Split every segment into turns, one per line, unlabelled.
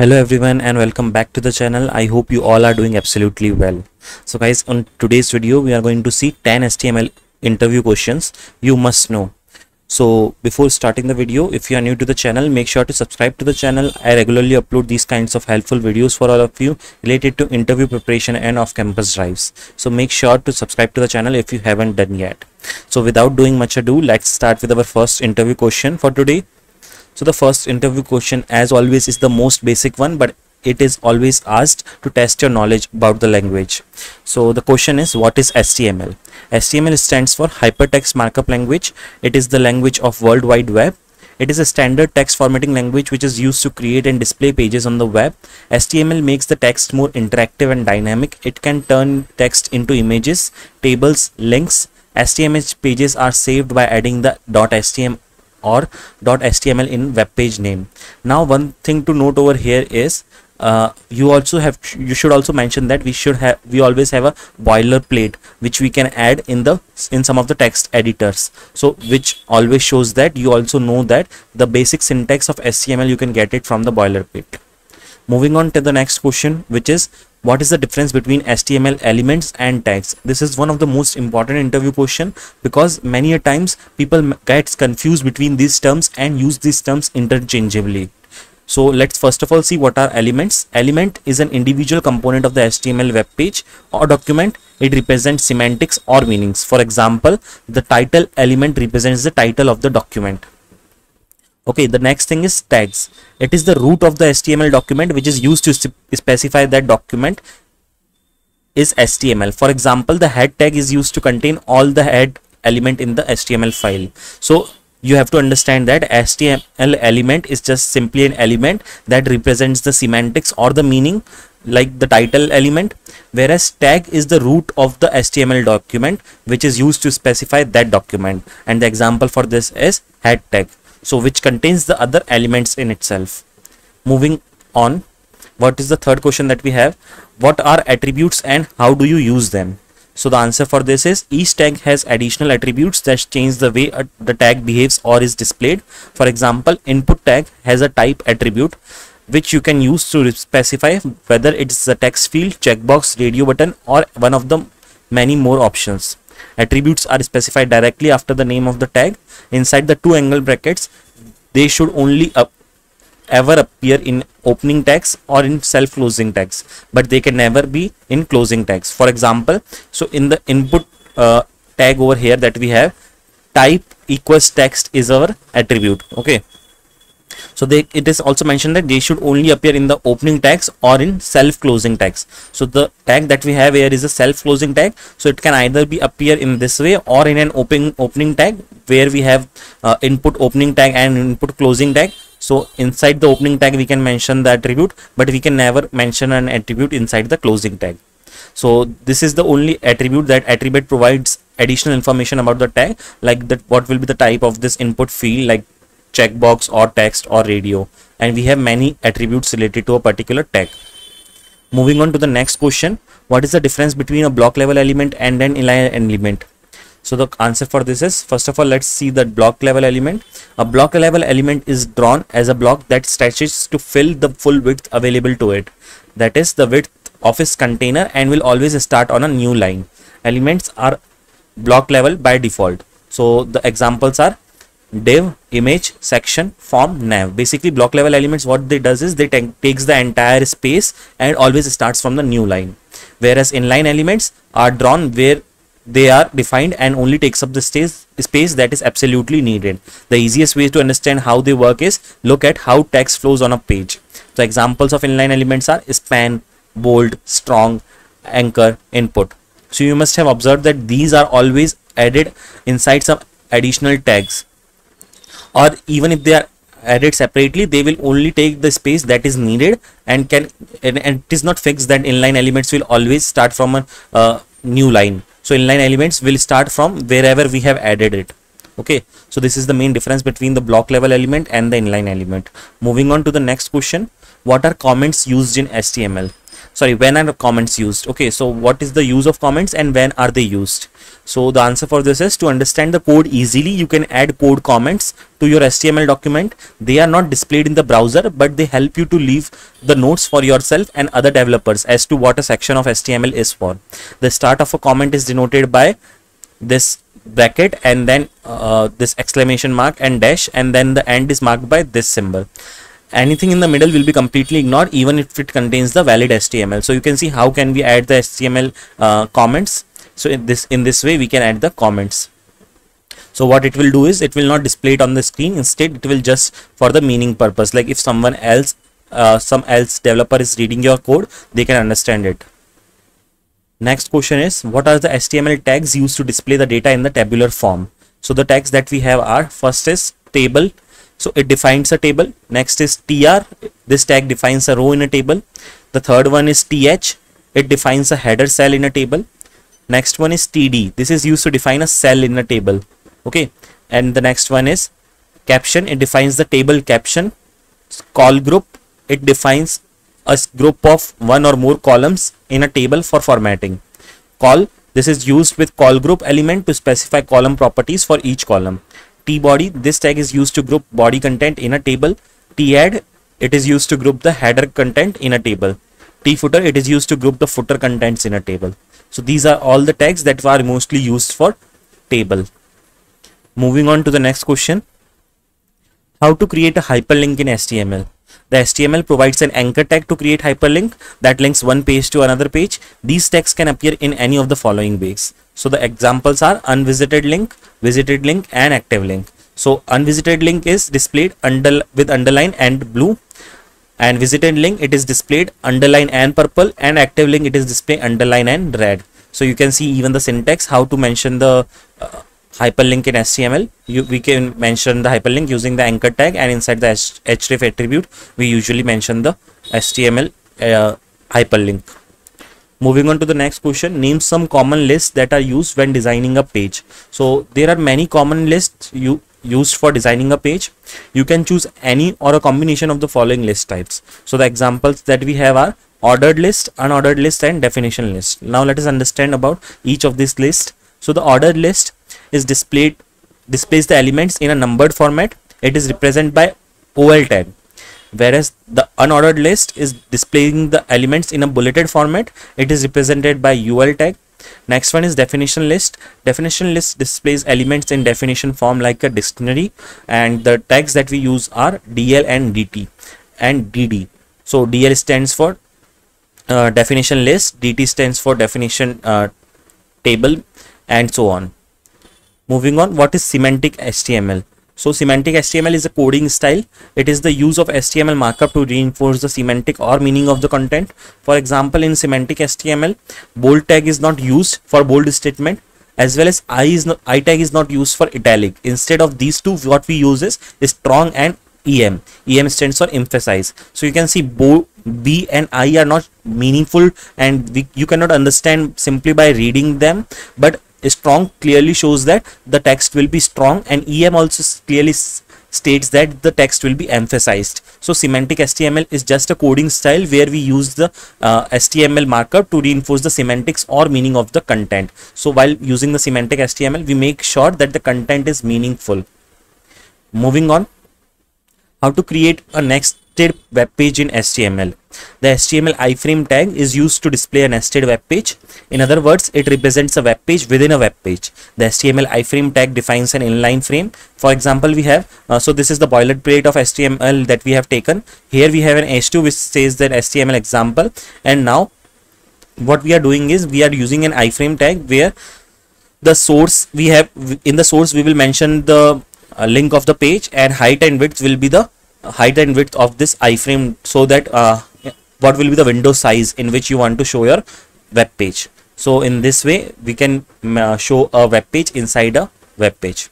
hello everyone and welcome back to the channel. I hope you all are doing absolutely well. So guys on today's video we are going to see 10 html interview questions. You must know. So before starting the video if you are new to the channel make sure to subscribe to the channel. I regularly upload these kinds of helpful videos for all of you related to interview preparation and off campus drives. So make sure to subscribe to the channel if you haven't done yet. So without doing much ado let's start with our first interview question for today so the first interview question as always is the most basic one but it is always asked to test your knowledge about the language. So the question is what is HTML? HTML stands for Hypertext Markup Language. It is the language of World Wide Web. It is a standard text formatting language which is used to create and display pages on the web. HTML makes the text more interactive and dynamic. It can turn text into images, tables, links. HTML pages are saved by adding the .html or .html in web page name. Now one thing to note over here is uh, you also have you should also mention that we should have we always have a boilerplate which we can add in the in some of the text editors so which always shows that you also know that the basic syntax of html you can get it from the boilerplate moving on to the next question which is what is the difference between html elements and tags this is one of the most important interview question because many a times people gets confused between these terms and use these terms interchangeably so let's first of all see what are elements. Element is an individual component of the HTML web page or document. It represents semantics or meanings. For example, the title element represents the title of the document. Okay, the next thing is tags. It is the root of the HTML document which is used to specify that document is HTML. For example, the head tag is used to contain all the head element in the HTML file. So you have to understand that HTML element is just simply an element that represents the semantics or the meaning like the title element whereas tag is the root of the HTML document which is used to specify that document and the example for this is head tag so which contains the other elements in itself moving on what is the third question that we have what are attributes and how do you use them so the answer for this is each tag has additional attributes that change the way a, the tag behaves or is displayed. For example, input tag has a type attribute which you can use to specify whether it's a text field, checkbox, radio button or one of the many more options. Attributes are specified directly after the name of the tag. Inside the two angle brackets, they should only up ever appear in opening tags or in self-closing tags but they can never be in closing tags for example so in the input uh, tag over here that we have type equals text is our attribute okay so they it is also mentioned that they should only appear in the opening tags or in self-closing tags. So the tag that we have here is a self-closing tag. So it can either be appear in this way or in an open opening tag where we have uh, input opening tag and input closing tag. So inside the opening tag we can mention the attribute but we can never mention an attribute inside the closing tag. So this is the only attribute that attribute provides additional information about the tag like that what will be the type of this input field like checkbox or text or radio and we have many attributes related to a particular tag. Moving on to the next question what is the difference between a block level element and an inline element? So the answer for this is first of all let's see the block level element. A block level element is drawn as a block that stretches to fill the full width available to it. That is the width of its container and will always start on a new line. Elements are block level by default. So the examples are div image section form nav basically block level elements what they does is they takes the entire space and always starts from the new line whereas inline elements are drawn where they are defined and only takes up the space, space that is absolutely needed. The easiest way to understand how they work is look at how text flows on a page. So examples of inline elements are span, bold, strong, anchor, input. So you must have observed that these are always added inside some additional tags or even if they are added separately they will only take the space that is needed and can and, and it is not fixed that inline elements will always start from a uh, new line. So inline elements will start from wherever we have added it. Okay? So this is the main difference between the block level element and the inline element. Moving on to the next question. What are comments used in html sorry when are comments used? Okay so what is the use of comments and when are they used? So the answer for this is to understand the code easily you can add code comments to your html document. They are not displayed in the browser but they help you to leave the notes for yourself and other developers as to what a section of html is for. The start of a comment is denoted by this bracket and then uh, this exclamation mark and dash and then the end is marked by this symbol anything in the middle will be completely ignored even if it contains the valid html so you can see how can we add the html uh, comments. So in this in this way we can add the comments. So what it will do is it will not display it on the screen. Instead it will just for the meaning purpose like if someone else uh, some else developer is reading your code they can understand it. Next question is what are the html tags used to display the data in the tabular form? So the tags that we have are first is table so it defines a table. Next is tr. This tag defines a row in a table. The third one is th. It defines a header cell in a table. Next one is td. This is used to define a cell in a table. Okay. And the next one is caption. It defines the table caption. Col group. It defines a group of one or more columns in a table for formatting. Call. This is used with col group element to specify column properties for each column t-body this tag is used to group body content in a table. T-head it is used to group the header content in a table. T-footer it is used to group the footer contents in a table. So these are all the tags that are mostly used for table. Moving on to the next question. How to create a hyperlink in html the HTML provides an anchor tag to create hyperlink that links one page to another page. These tags can appear in any of the following ways. So the examples are unvisited link, visited link and active link. So unvisited link is displayed under with underline and blue and visited link it is displayed underline and purple and active link it is displayed underline and red. So you can see even the syntax how to mention the uh, hyperlink in HTML. You, we can mention the hyperlink using the anchor tag and inside the href attribute, we usually mention the HTML uh, hyperlink. Moving on to the next question, name some common lists that are used when designing a page. So there are many common lists you used for designing a page. You can choose any or a combination of the following list types. So the examples that we have are ordered list, unordered list and definition list. Now let us understand about each of these lists. So the ordered list is displayed displays the elements in a numbered format it is represented by ol tag whereas the unordered list is displaying the elements in a bulleted format. It is represented by ul tag. Next one is definition list. Definition list displays elements in definition form like a dictionary and the tags that we use are dl and dt and dd so dl stands for uh, definition list dt stands for definition uh, table and so on. Moving on, what is semantic HTML? So semantic HTML is a coding style. It is the use of HTML markup to reinforce the semantic or meaning of the content. For example, in semantic HTML, bold tag is not used for bold statement as well as I is not, I tag is not used for italic. Instead of these two, what we use is, is strong and EM. EM stands for emphasize. So you can see bold B and I are not meaningful and we, you cannot understand simply by reading them. But strong clearly shows that the text will be strong and em also clearly states that the text will be emphasized. So semantic html is just a coding style where we use the uh, html markup to reinforce the semantics or meaning of the content. So while using the semantic html we make sure that the content is meaningful. Moving on. How to create a next nested web page in HTML. The HTML iframe tag is used to display a nested web page. In other words, it represents a web page within a web page. The HTML iframe tag defines an inline frame. For example, we have, uh, so this is the boilerplate of HTML that we have taken. Here we have an h2 which says that HTML example. And now what we are doing is we are using an iframe tag where the source we have in the source we will mention the uh, link of the page and height and width will be the height and width of this iframe so that uh, what will be the window size in which you want to show your web page. So in this way we can uh, show a web page inside a web page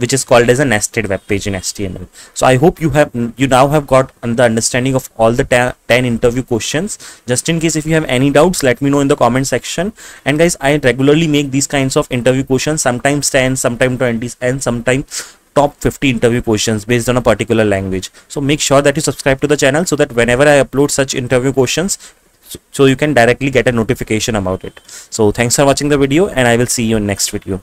which is called as a nested web page in html so i hope you have you now have got the understanding of all the 10 interview questions. Just in case if you have any doubts let me know in the comment section. And guys i regularly make these kinds of interview questions sometimes 10 sometimes 20 and sometimes top 50 interview questions based on a particular language. So make sure that you subscribe to the channel so that whenever i upload such interview questions so you can directly get a notification about it. So thanks for watching the video and i will see you in next video